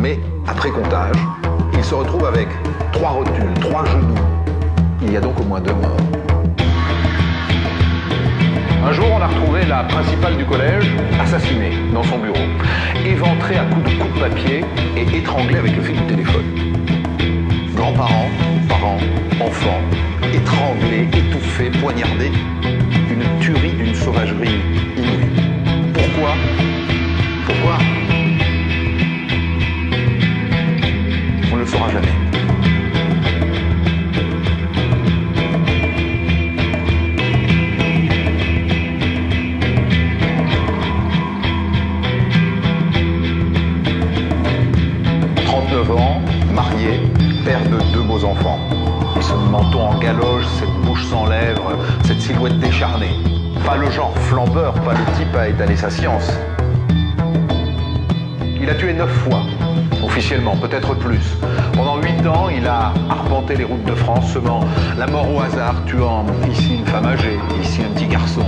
Mais, après comptage, il se retrouve avec trois rotules, trois genoux. Il y a donc au moins deux morts. Un jour, on a retrouvé la principale du collège assassinée dans son bureau, éventrée à coups de coups de papier et étranglée avec le fil du téléphone. Grands-parents, parents, enfants, étranglés, étouffés, poignardés. Une tuerie d'une sauvagerie inouïe. Pourquoi? Pourquoi? Saura jamais. « 39 ans, marié, père de deux beaux enfants. Ce menton en galoche, cette bouche sans lèvres, cette silhouette décharnée. Pas le genre flambeur, pas le type à étaler sa science. Il a tué neuf fois, officiellement, peut-être plus. Pendant huit ans, il a arpenté les routes de France, semant la mort au hasard, tuant ici une femme âgée, ici un petit garçon,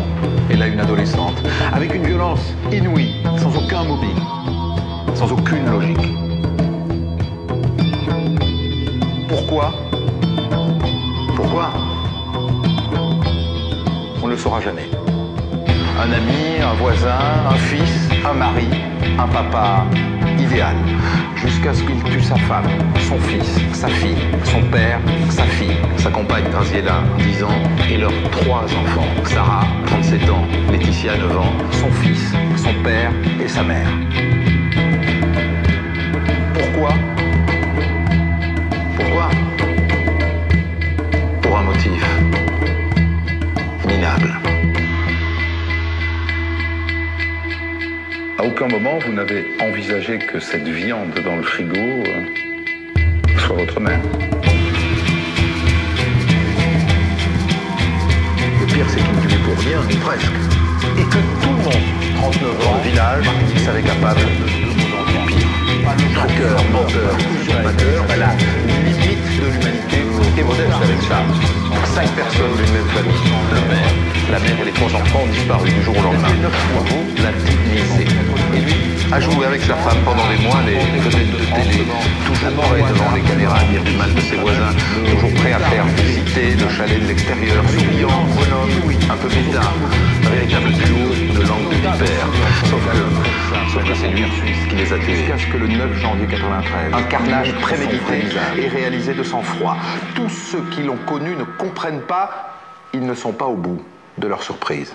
et là une adolescente, avec une violence inouïe, sans aucun mobile, sans aucune logique. Pourquoi? Pourquoi? On ne le saura jamais. Un ami, un voisin, un fils, un mari, un papa Jusqu'à ce qu'il tue sa femme, son fils, sa fille, son père, sa fille, sa compagne Graziella, 10 ans, et leurs trois enfants. Sarah, 37 ans, Laetitia, 9 ans, son fils, son père et sa mère. Moment vous n'avez envisagé que cette viande dans le frigo euh, soit votre mère. Le pire, c'est qu'il tuait pour rien, presque. Et que tout le monde, 39 ans, village, savait capable du pire. Traqueur, menteur, usurpateur, à la limite de l'humanité et modeste avec ça. Cinq personnes d'une même famille. Le père, la mère et les trois enfants ont disparu du jour au lendemain. Vous l'a divinisé. Et lui a joué avec sa femme pendant des mois les vedettes de télé, toujours prêt devant les caméras à dire du mal de ses voisins, toujours prêt à faire visiter le chalet de l'extérieur, souriant, bonhomme, un peu bizarre, un véritable duo de langue de vipère. Sauf que, sauf que c'est lui qui les a tués. Jusqu'à ce que le 9 janvier 93, un carnage prémédité et réalisé de sang-froid. Tous ceux qui l'ont connu ne comprennent pas, ils ne sont pas au bout de leur surprise.